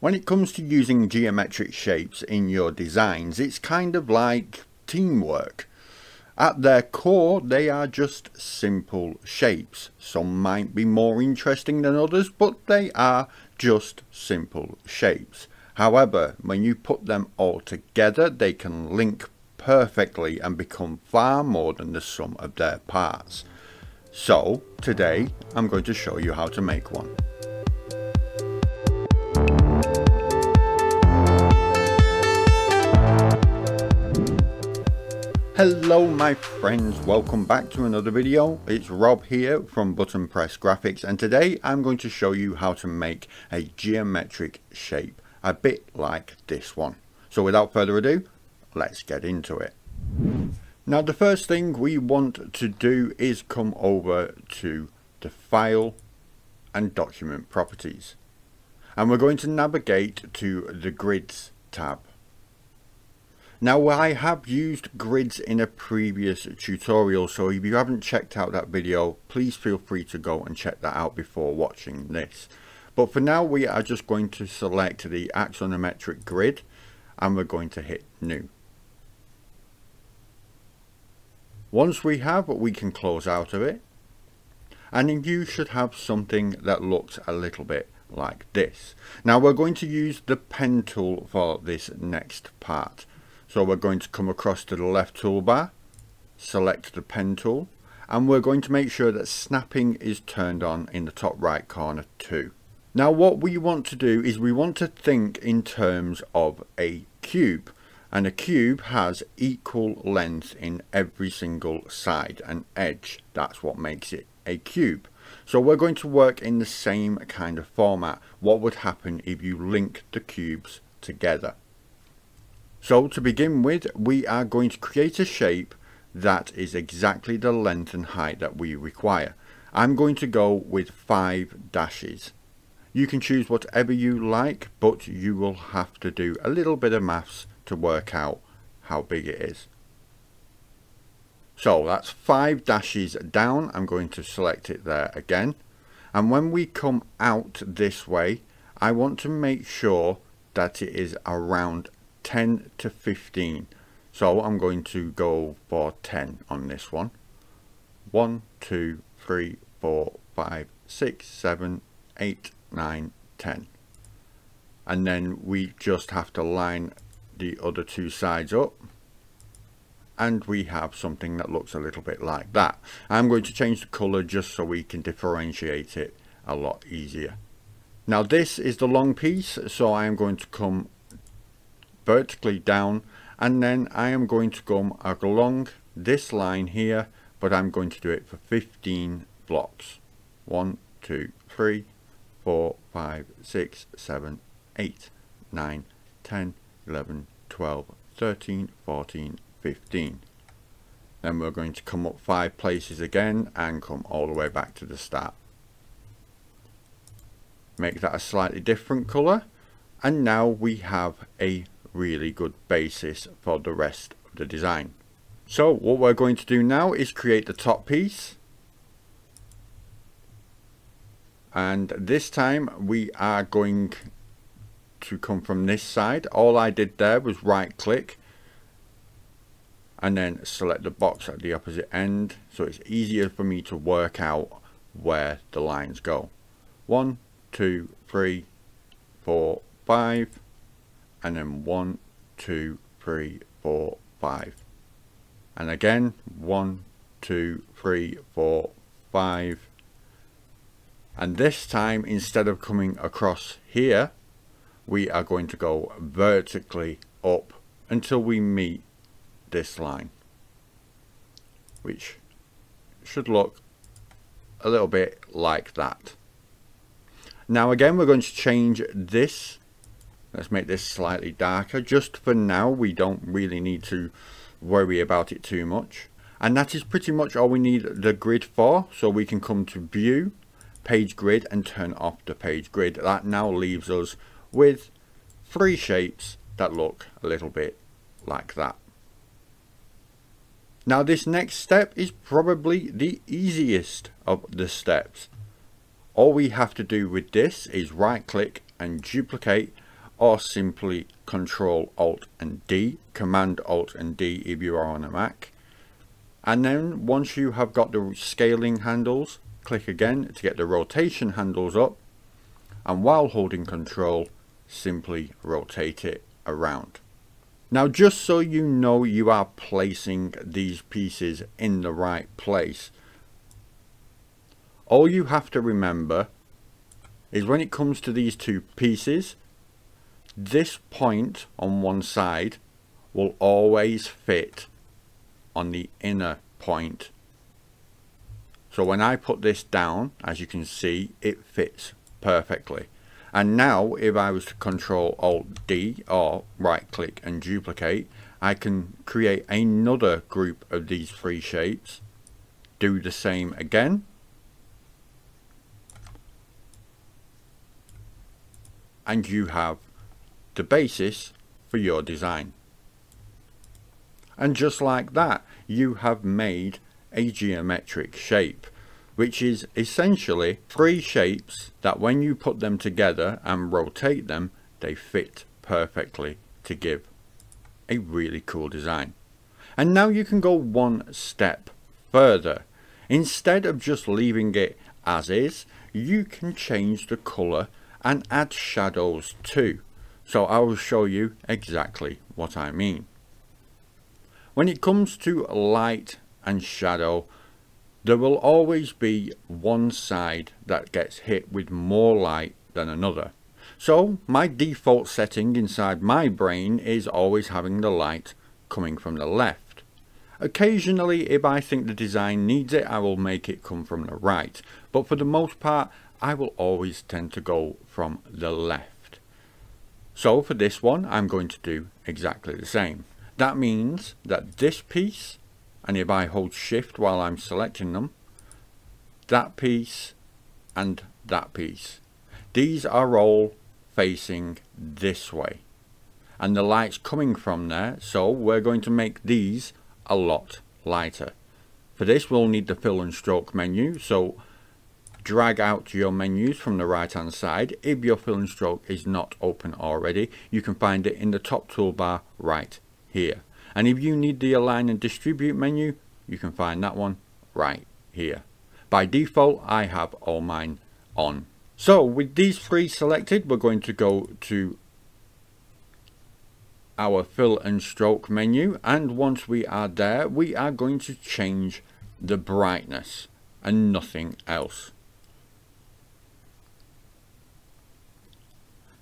When it comes to using geometric shapes in your designs, it's kind of like teamwork. At their core, they are just simple shapes. Some might be more interesting than others, but they are just simple shapes. However, when you put them all together, they can link perfectly and become far more than the sum of their parts. So, today, I'm going to show you how to make one. Hello my friends, welcome back to another video. It's Rob here from Button Press Graphics and today I'm going to show you how to make a geometric shape, a bit like this one. So without further ado, let's get into it. Now the first thing we want to do is come over to the File and Document Properties. And we're going to navigate to the Grids tab. Now I have used grids in a previous tutorial so if you haven't checked out that video please feel free to go and check that out before watching this. But for now we are just going to select the axonometric grid and we're going to hit new. Once we have we can close out of it and you should have something that looks a little bit like this. Now we're going to use the pen tool for this next part. So we're going to come across to the left toolbar, select the pen tool, and we're going to make sure that snapping is turned on in the top right corner too. Now what we want to do is we want to think in terms of a cube and a cube has equal length in every single side and edge. That's what makes it a cube. So we're going to work in the same kind of format. What would happen if you link the cubes together? So to begin with, we are going to create a shape that is exactly the length and height that we require. I'm going to go with five dashes. You can choose whatever you like, but you will have to do a little bit of maths to work out how big it is. So that's five dashes down. I'm going to select it there again. And when we come out this way, I want to make sure that it is around 10 to 15 so I'm going to go for 10 on this one 1 2 3 4 5 6 7 8 9 10 and then we just have to line the other two sides up and we have something that looks a little bit like that. I'm going to change the colour just so we can differentiate it a lot easier. Now this is the long piece so I am going to come vertically down and then I am going to come along this line here but I'm going to do it for 15 blocks. 1 2 3 4 5 6 7 8 9 10 11 12 13 14 15 then we're going to come up five places again and come all the way back to the start. Make that a slightly different color and now we have a really good basis for the rest of the design. So what we're going to do now is create the top piece. And this time we are going to come from this side. All I did there was right click and then select the box at the opposite end so it's easier for me to work out where the lines go. One, two, three, four, five, and then one two three four five. And again one two three four five. And this time instead of coming across here we are going to go vertically up until we meet this line which should look a little bit like that. Now again we're going to change this Let's make this slightly darker. Just for now, we don't really need to worry about it too much. And that is pretty much all we need the grid for. So we can come to view, page grid and turn off the page grid. That now leaves us with three shapes that look a little bit like that. Now this next step is probably the easiest of the steps. All we have to do with this is right click and duplicate or simply Control Alt and D, Command Alt and D if you are on a Mac. And then once you have got the scaling handles, click again to get the rotation handles up. And while holding Control, simply rotate it around. Now just so you know you are placing these pieces in the right place, all you have to remember is when it comes to these two pieces, this point on one side will always fit on the inner point. So when I put this down, as you can see, it fits perfectly. And now if I was to control alt D or right click and duplicate, I can create another group of these three shapes, do the same again, and you have the basis for your design. And just like that, you have made a geometric shape, which is essentially three shapes that when you put them together and rotate them, they fit perfectly to give a really cool design. And now you can go one step further. Instead of just leaving it as is, you can change the colour and add shadows too. So I will show you exactly what I mean. When it comes to light and shadow, there will always be one side that gets hit with more light than another. So my default setting inside my brain is always having the light coming from the left. Occasionally if I think the design needs it I will make it come from the right but for the most part I will always tend to go from the left. So for this one I'm going to do exactly the same. That means that this piece, and if I hold shift while I'm selecting them, that piece and that piece. These are all facing this way. And the light's coming from there, so we're going to make these a lot lighter. For this we'll need the fill and stroke menu, so drag out your menus from the right hand side. If your fill and stroke is not open already, you can find it in the top toolbar right here. And if you need the align and distribute menu, you can find that one right here. By default, I have all mine on. So with these three selected, we're going to go to our fill and stroke menu. And once we are there, we are going to change the brightness and nothing else.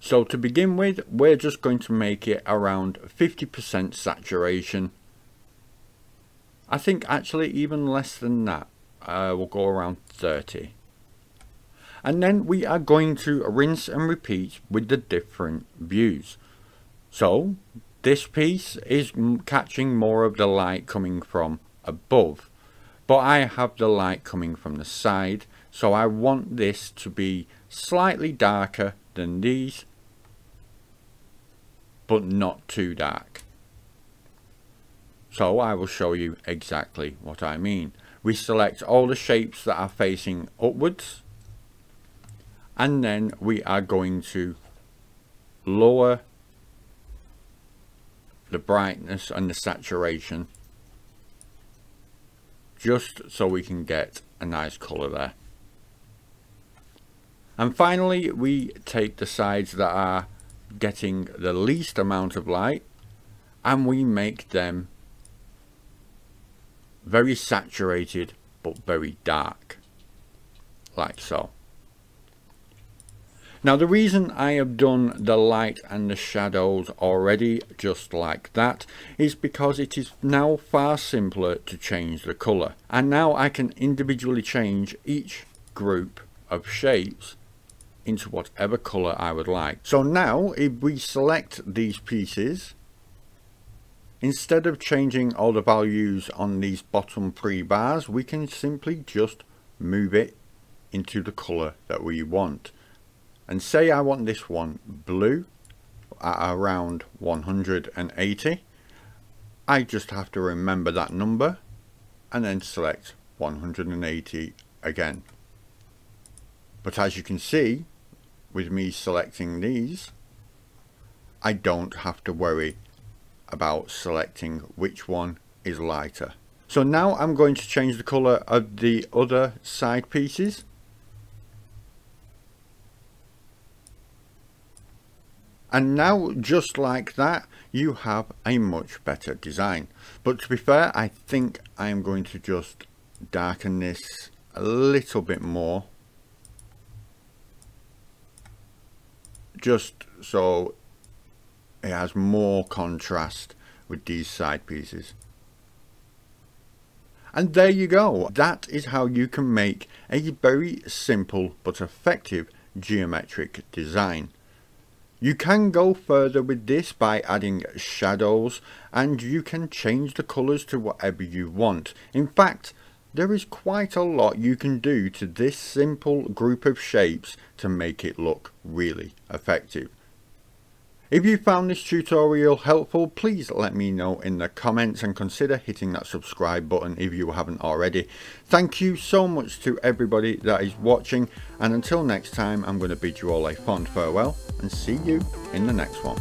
So to begin with, we're just going to make it around 50% saturation. I think actually even less than that. Uh, we'll go around 30. And then we are going to rinse and repeat with the different views. So this piece is catching more of the light coming from above. But I have the light coming from the side. So I want this to be slightly darker than these but not too dark. So I will show you exactly what I mean. We select all the shapes that are facing upwards and then we are going to lower the brightness and the saturation just so we can get a nice colour there. And finally we take the sides that are getting the least amount of light and we make them very saturated but very dark like so. Now the reason I have done the light and the shadows already just like that is because it is now far simpler to change the colour. And now I can individually change each group of shapes into whatever color I would like. So now if we select these pieces, instead of changing all the values on these bottom three bars, we can simply just move it into the color that we want. And say I want this one blue at around 180. I just have to remember that number and then select 180 again. But as you can see, with me selecting these, I don't have to worry about selecting which one is lighter. So now I'm going to change the colour of the other side pieces. And now just like that you have a much better design. But to be fair I think I am going to just darken this a little bit more. Just so it has more contrast with these side pieces. And there you go. That is how you can make a very simple but effective geometric design. You can go further with this by adding shadows and you can change the colours to whatever you want. In fact, there is quite a lot you can do to this simple group of shapes to make it look really effective. If you found this tutorial helpful, please let me know in the comments and consider hitting that subscribe button if you haven't already. Thank you so much to everybody that is watching and until next time I'm going to bid you all a fond farewell and see you in the next one.